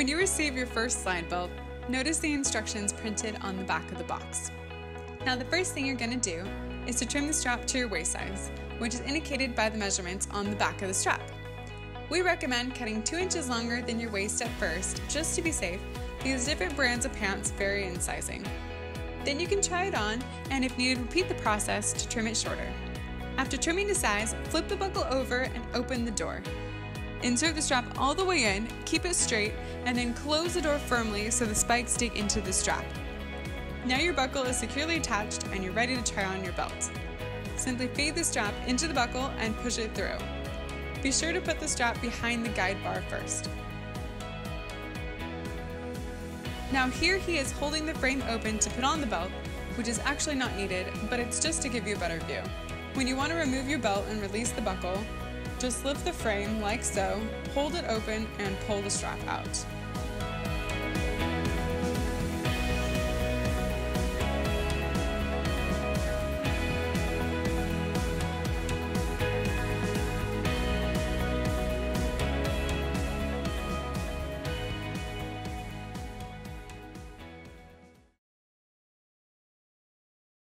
When you receive your first SlideBelt, notice the instructions printed on the back of the box. Now the first thing you're going to do is to trim the strap to your waist size, which is indicated by the measurements on the back of the strap. We recommend cutting 2 inches longer than your waist at first, just to be safe, because different brands of pants vary in sizing. Then you can try it on, and if needed, repeat the process to trim it shorter. After trimming to size, flip the buckle over and open the door. Insert the strap all the way in, keep it straight, and then close the door firmly so the spikes dig into the strap. Now your buckle is securely attached and you're ready to try on your belt. Simply feed the strap into the buckle and push it through. Be sure to put the strap behind the guide bar first. Now here he is holding the frame open to put on the belt, which is actually not needed, but it's just to give you a better view. When you want to remove your belt and release the buckle, just lift the frame like so, hold it open, and pull the strap out.